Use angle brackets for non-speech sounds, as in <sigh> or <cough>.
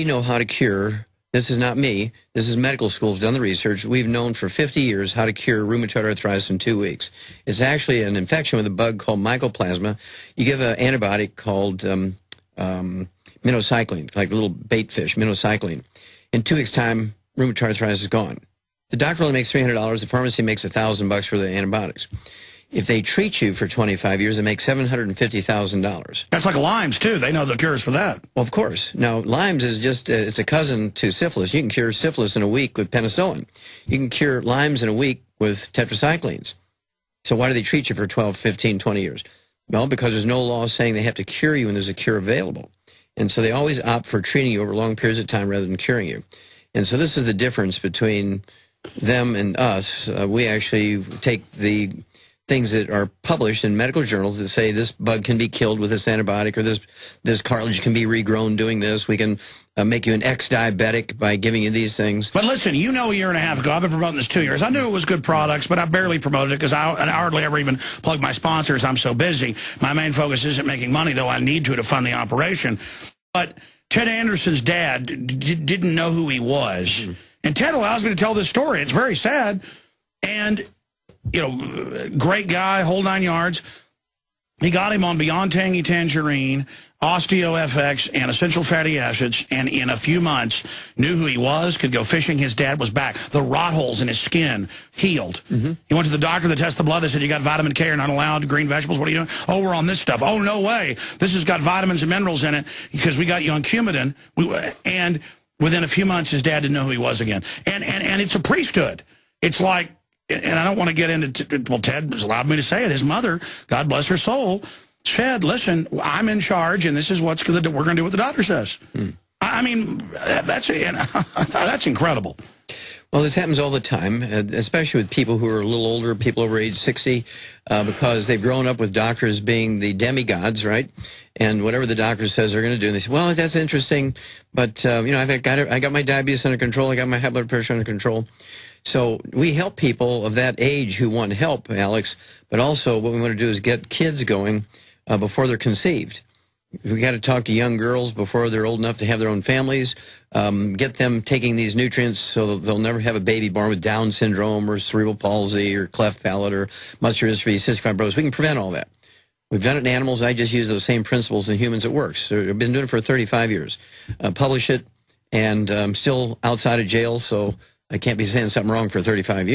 We know how to cure. This is not me. This is medical schools done the research. We've known for 50 years how to cure rheumatoid arthritis in two weeks. It's actually an infection with a bug called mycoplasma. You give an antibiotic called um, um, minocycline, like a little bait fish, minocycline. In two weeks' time, rheumatoid arthritis is gone. The doctor only makes $300. The pharmacy makes a thousand bucks for the antibiotics. If they treat you for 25 years, they make $750,000. That's like Lyme's, too. They know the cures for that. Well, of course. Now, Lyme's is just, uh, it's a cousin to syphilis. You can cure syphilis in a week with penicillin. You can cure Lyme's in a week with tetracyclines. So why do they treat you for 12, 15, 20 years? Well, because there's no law saying they have to cure you when there's a cure available. And so they always opt for treating you over long periods of time rather than curing you. And so this is the difference between them and us. Uh, we actually take the things that are published in medical journals that say this bug can be killed with this antibiotic or this this cartilage can be regrown doing this. We can uh, make you an ex-diabetic by giving you these things. But listen, you know a year and a half ago, I've been promoting this two years. I knew it was good products, but I barely promoted it because I, I hardly ever even plug my sponsors. I'm so busy. My main focus isn't making money, though I need to to fund the operation. But Ted Anderson's dad didn't know who he was. Mm -hmm. And Ted allows me to tell this story. It's very sad. And you know, great guy, whole nine yards. He got him on Beyond Tangy Tangerine, OsteoFX, and essential fatty acids, and in a few months knew who he was, could go fishing. His dad was back. The rot holes in his skin healed. Mm -hmm. He went to the doctor to test the blood. They said, you got vitamin K, you're not allowed green vegetables. What are you doing? Oh, we're on this stuff. Oh, no way. This has got vitamins and minerals in it because we got you on Coumadin. We, and within a few months, his dad didn't know who he was again. And, and, and it's a priesthood. It's like and I don't want to get into, well, Ted has allowed me to say it. His mother, God bless her soul, said, listen, I'm in charge, and this is what we're going to do what the doctor says. Hmm. I mean, that's, <laughs> that's incredible. Well, this happens all the time, uh, especially with people who are a little older, people over age 60, uh, because they've grown up with doctors being the demigods, right? And whatever the doctor says they're going to do, and they say, well, that's interesting, but, uh, you know, I've got, I got my diabetes under control, I got my high blood pressure under control. So we help people of that age who want help, Alex, but also what we want to do is get kids going uh, before they're conceived. We got to talk to young girls before they're old enough to have their own families. Um, get them taking these nutrients so they'll never have a baby born with Down syndrome or cerebral palsy or cleft palate or muscular dystrophy, cystic fibrosis. We can prevent all that. We've done it in animals. I just use those same principles in humans. It works. So I've been doing it for 35 years. Uh, publish it, and I'm um, still outside of jail, so I can't be saying something wrong for 35 years.